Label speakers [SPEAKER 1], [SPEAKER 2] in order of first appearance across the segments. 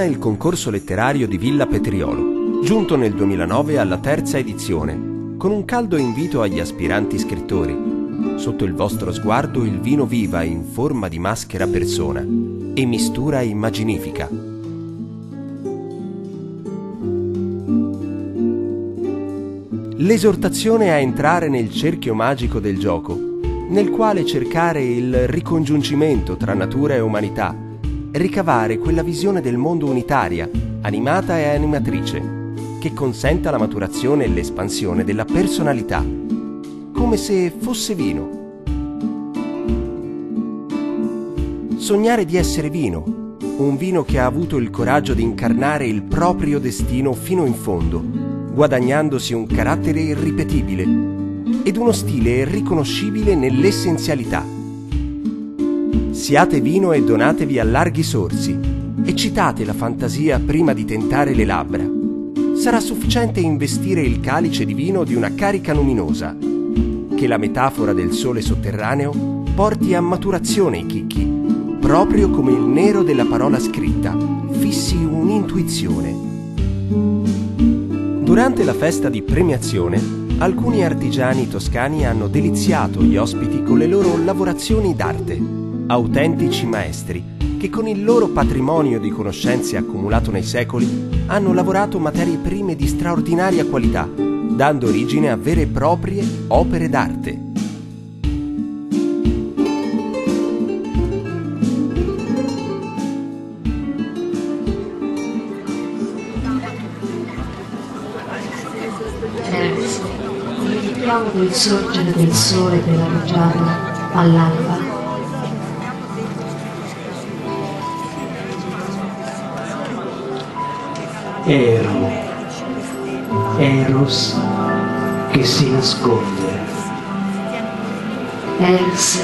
[SPEAKER 1] Torna il concorso letterario di Villa Petriolo, giunto nel 2009 alla terza edizione, con un caldo invito agli aspiranti scrittori. Sotto il vostro sguardo il vino viva in forma di maschera persona e mistura immaginifica. L'esortazione a entrare nel cerchio magico del gioco, nel quale cercare il ricongiungimento tra natura e umanità, ricavare quella visione del mondo unitaria, animata e animatrice, che consenta la maturazione e l'espansione della personalità, come se fosse vino. Sognare di essere vino, un vino che ha avuto il coraggio di incarnare il proprio destino fino in fondo, guadagnandosi un carattere irripetibile ed uno stile riconoscibile nell'essenzialità. Siate vino e donatevi a larghi sorsi, eccitate la fantasia prima di tentare le labbra. Sarà sufficiente investire il calice di vino di una carica luminosa, che la metafora del sole sotterraneo porti a maturazione i chicchi, proprio come il nero della parola scritta, fissi un'intuizione. Durante la festa di premiazione, alcuni artigiani toscani hanno deliziato gli ospiti con le loro lavorazioni d'arte autentici maestri che con il loro patrimonio di conoscenze accumulato nei secoli hanno lavorato materie prime di straordinaria qualità, dando origine a vere e proprie opere d'arte.
[SPEAKER 2] Terzi, il sorgere del sole della rugiada all'alba
[SPEAKER 3] Ero, Eros che si nasconde.
[SPEAKER 2] Perse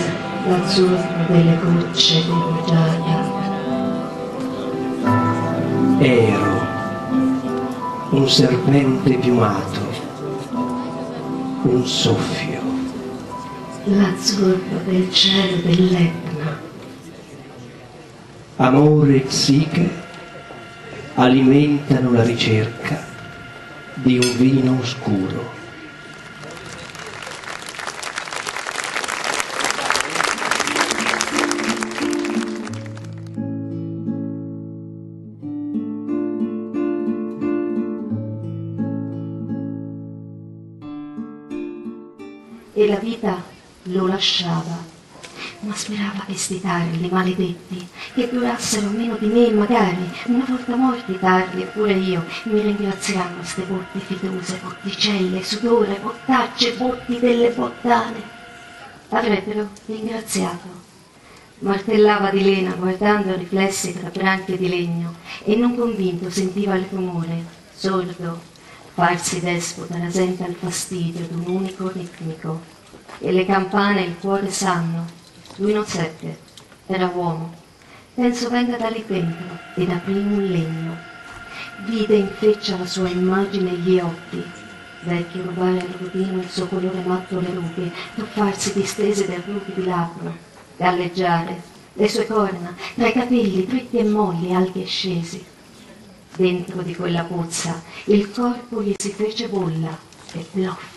[SPEAKER 2] l'azzurro delle gocce di rugiada.
[SPEAKER 3] Ero, un serpente piumato, un soffio.
[SPEAKER 2] L'azzurro del cielo dell'Etna.
[SPEAKER 3] Amore e psiche alimentano la ricerca di un vino oscuro.
[SPEAKER 2] E la vita lo lasciava ma sperava che sti maledetti, che durassero meno di me, magari, una volta morti tardi, eppure io, mi ringrazieranno ste botti fidose, botticelle, sudore, bottacce, botti delle bottane. Avrebbero ringraziato. Martellava di lena guardando riflessi tra branche di legno e non convinto sentiva il rumore, sordo, farsi despota rasenta il fastidio d'un unico ritmico. E le campane il cuore sanno, lui non seppe, era uomo. Penso venga da dentro ed aprì un legno. Vide in feccia la sua immagine e gli occhi, vecchio rubare al rubino il suo colore matto le rughe, tuffarsi distese del di labbro, galleggiare, le sue corna, tra i capelli dritti e molli, alti e scesi. Dentro di quella pozza il corpo gli si fece bolla e bloff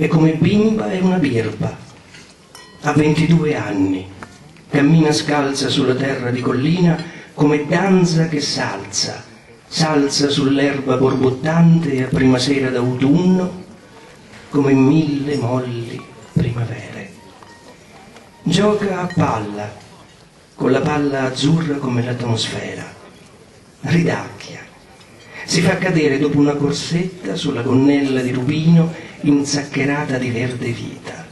[SPEAKER 3] e come bimba è una birba. Ha 22 anni, cammina scalza sulla terra di collina come danza che s'alza, s'alza sull'erba borbottante a prima sera d'autunno come mille molli primavere. Gioca a palla, con la palla azzurra come l'atmosfera, ridacchia, si fa cadere dopo una corsetta sulla gonnella di rubino inzaccherata di verde vita.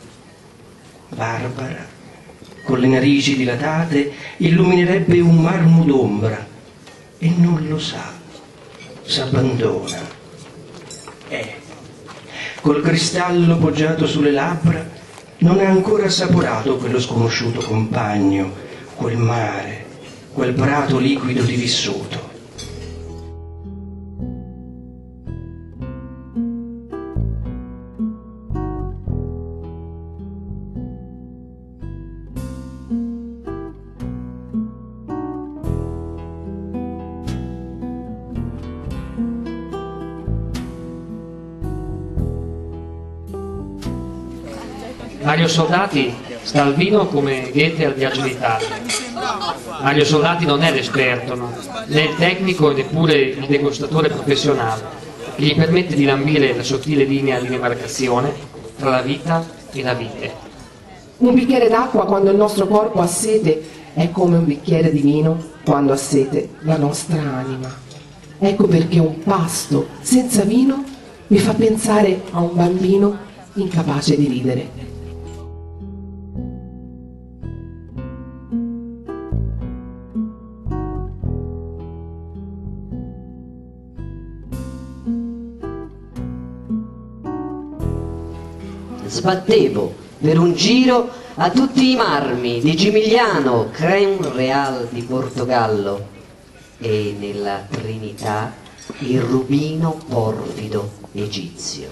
[SPEAKER 3] Barbara, con le narici dilatate, illuminerebbe un marmo d'ombra e non lo sa, s'abbandona. È, col cristallo poggiato sulle labbra, non ha ancora assaporato quello sconosciuto compagno, quel mare, quel prato liquido di vissuto.
[SPEAKER 4] Mario Soldati sta al vino come Goethe al viaggio d'Italia. Mario Soldati non è l'esperto, no? né il tecnico e neppure il degustatore professionale, che gli permette di lambire la sottile linea di demarcazione tra la vita e la vite.
[SPEAKER 5] Un bicchiere d'acqua quando il nostro corpo ha sete è come un bicchiere di vino quando ha sete la nostra anima. Ecco perché un pasto senza vino mi fa pensare a un bambino incapace di ridere.
[SPEAKER 6] Sbattevo per un giro a tutti i marmi di Gimigliano, Creme Real di Portogallo e nella Trinità il rubino porfido egizio.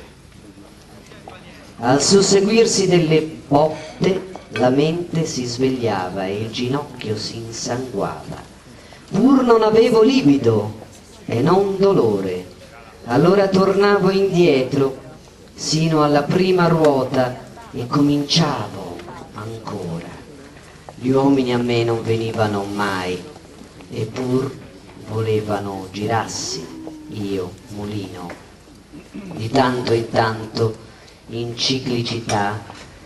[SPEAKER 6] Al susseguirsi delle botte la mente si svegliava e il ginocchio si insanguava. Pur non avevo libido e non dolore, allora tornavo indietro sino alla prima ruota e cominciavo ancora. Gli uomini a me non venivano mai, eppur volevano girassi, io, mulino. Di tanto in tanto, in ciclicità,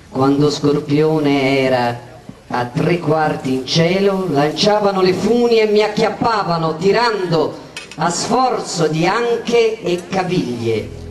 [SPEAKER 6] quando Scorpione era a tre quarti in cielo, lanciavano le funi e mi acchiappavano, tirando a sforzo di anche e caviglie